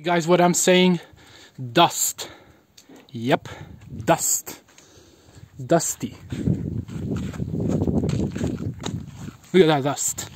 You guys, what I'm saying? Dust. Yep, dust. Dusty. Look at that dust.